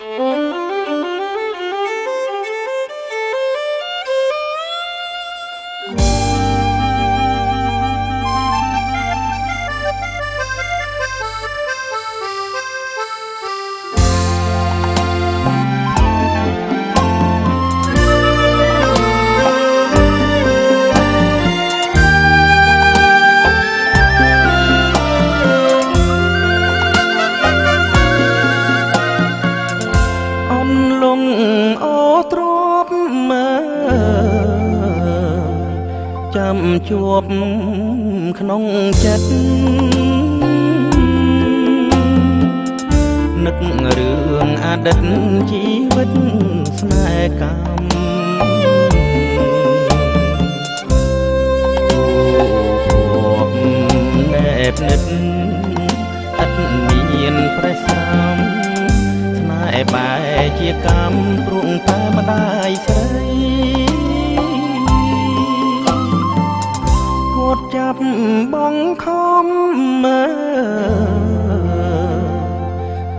Mm-hmm. ជួបក្នុងចិត្តនឹករឿងអតីតជីវិតស្នេហ៍កម្មគួបណែបនិតឥតមានប្រេះស្រាំស្នេហ៍បែជាកម្មព្រួងតែម្ដាយស្រី ត់ចាប់បងខំមើ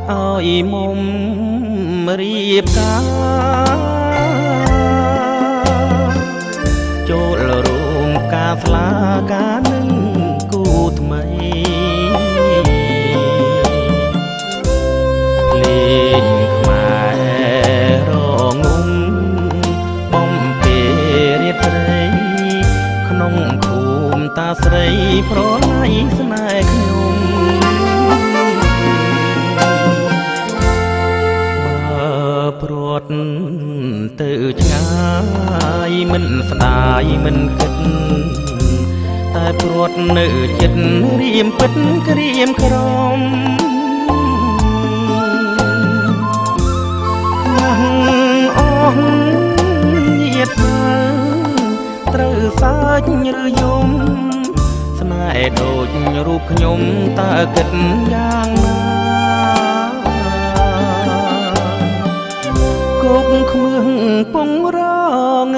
ឲ្យមុំរៀបការចូលរោងការស្លាការនឹងគូថ្មីលេង តាស្រីប្រណៃស្នេហ៍ខ្ញុំបើព្រាត់ទៅឆ្ងាយមិនស្ដាយមិនគិតតែព្រាត់នៅចិត្តរៀមពិតក្រៀមក្រំ ច់ឬយំស្នេហ៍ដូចរូបខ្ញុំតើគិតយ៉ាងណាគប់ខ្មឹងពងរង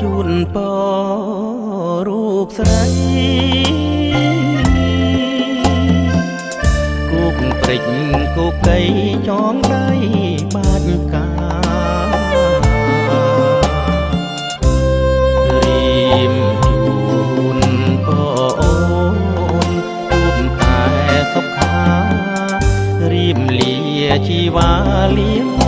ជូនពរូបស្រីគប់ព្រិចគប់កៃចងដៃបាច់កា ជីវ៉ាលៀង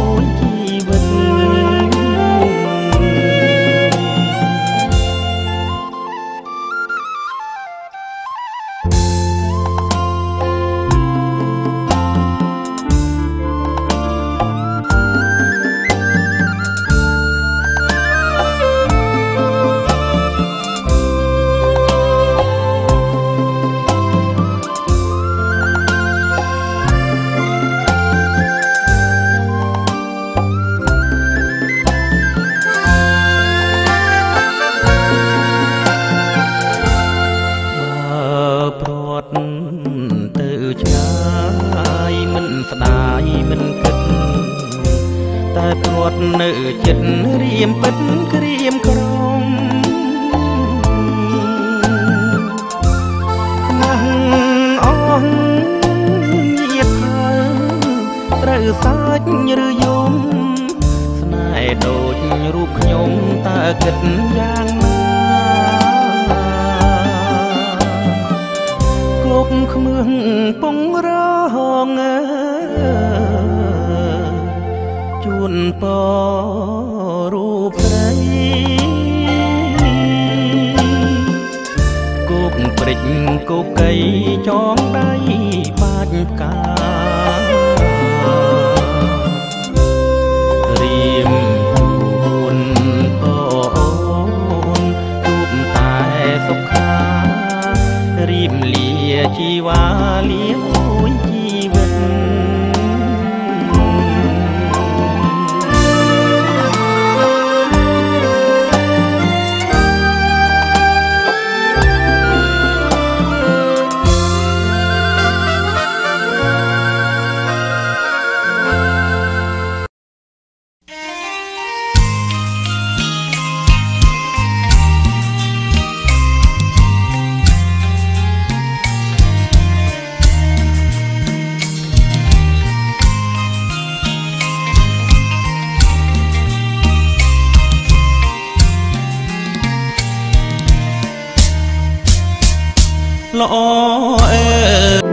រៀមពិតក្រៀមក្រំណាស់អស់ញាតហើត្រូវសាច់ឬយំស្នេហ៍ដូចរូបខ្ញុំតើគិតយ៉ាងណាគប់ខ្មឹងពងរងអើ ជួនពរូបស្រីគោកព្រិចគោកៃចងដៃបាច់ផ្កា em.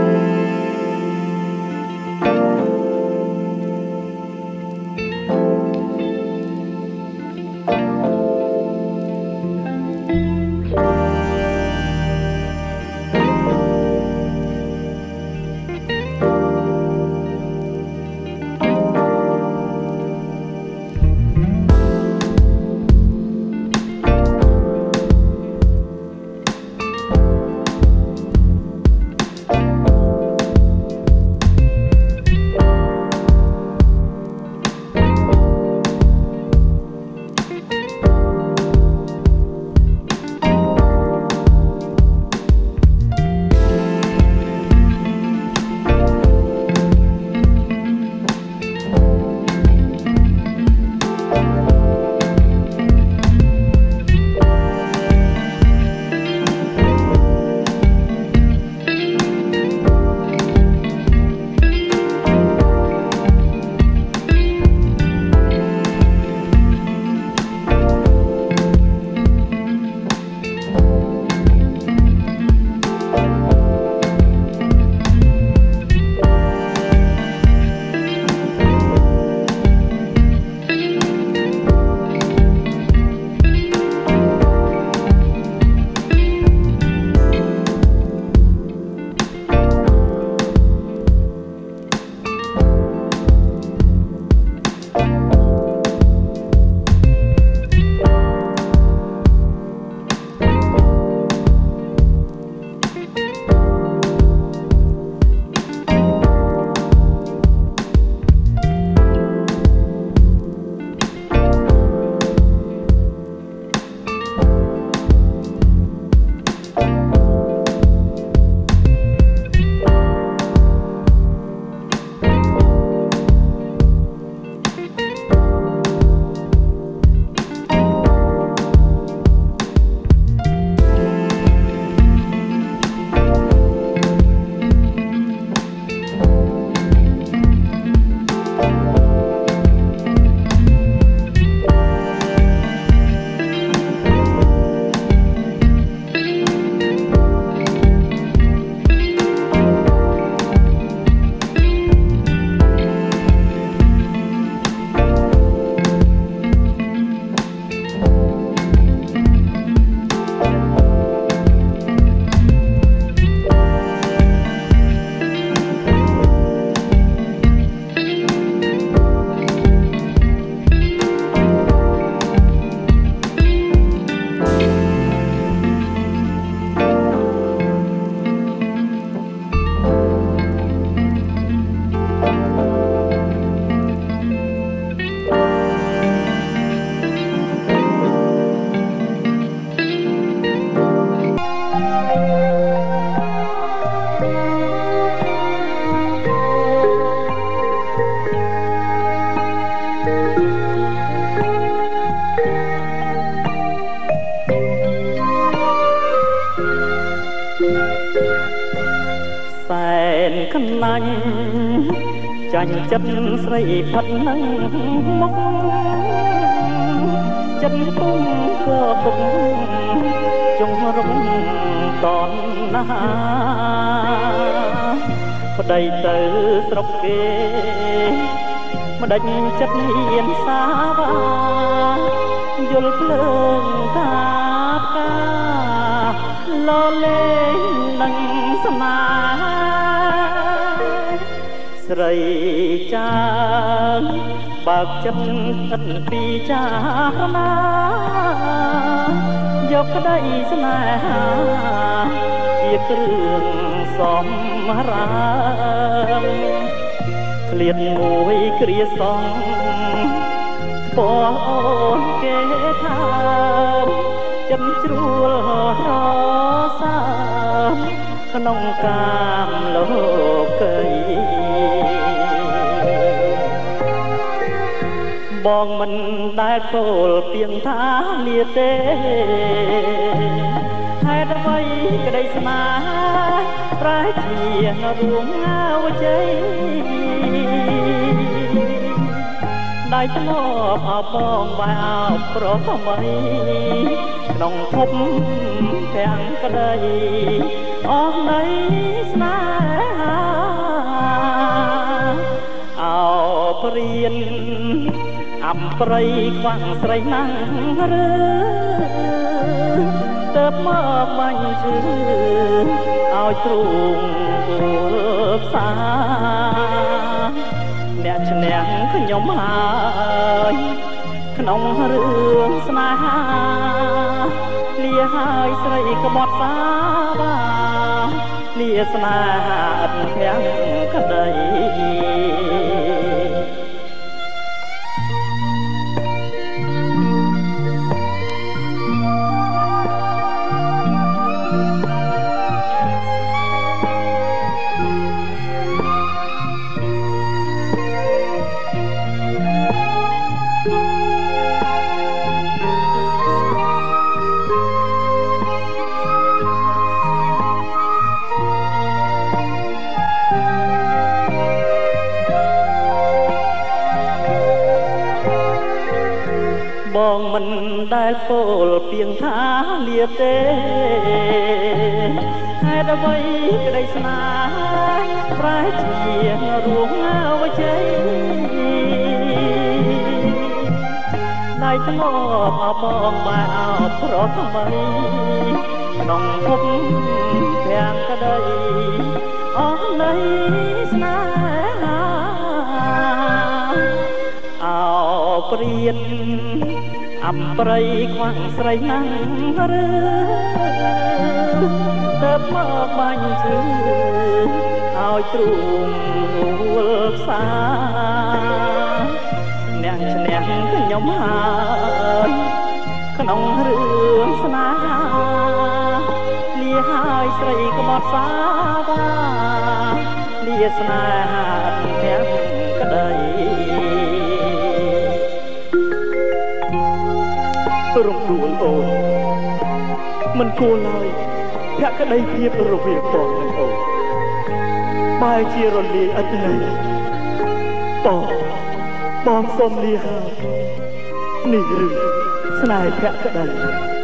ល្អអើចិត្តស្រីផាត់នឹងមកចិត្តពុំក៏ពុំចងរំតនណាប្តីទៅស្រុកគេម្ដេចចិត្តហ៊ានសាវាយល់ភ្លើងតាផ្កាលលេង ស្រីចាងបើកចិត្តឥតពីចាណាយកក្តីស្នេហាជាគ្រឿងសម្រាប់ក្លៀនមួយគ្រាសងបងអូនគេថាចិនជ្រួលរសាក្នុងកាមលោ បងមិនដែលពោលពីងថាលាទេហេតុអ្វីក្តីស្នេហ៍ប្រែជារួមងាវជ័យដៃធ្លាប់អបបងបែអោបប្រថ្មីក្នុងភពទាំងក្តីអស់នៃស្នេហាអោព្រៀន អំព្រៃខ្វាំងស្រីណាំងរើទៅមកបាញ់ជឿឲ្យទ្រូងគូលផ្សាអ្នកឈ្នះខ្ញុំហើយក្នុងរឿងស្នេហាលាហើយស្រីក្បត់សាបាលាស្នេហាអត់ខាំងក្តី ពោលពីងថាលៀបទេហេតុអ្វីក្តីស្នេហ៍ប្រែជារួងអវជ័យដៃធ្លាប់អបងបែអោប្រថ្មីក្នុងភពទាំងក្តីអស់នៃស្នេហាអោព្រៀន អំព្រៃខ្វាំងស្រីណាំងរើទៅមកបាញ់ជឿឲ្យទ្រូងវល់ផ្សាអ្នកឈ្នះខ្ញុំហើយក្នុងរឿងស្នេហាលាហើយស្រីក្បត់សាបាលាស្នេហាទាំងក្តី រំដួលអូនមិនគួរឡើយភក្តីភាពរវាងបងនិងអូនបែរជារលាយឥតន័យបងបងសុំលាហើយនេះឬស្នេហ៍ភក្តី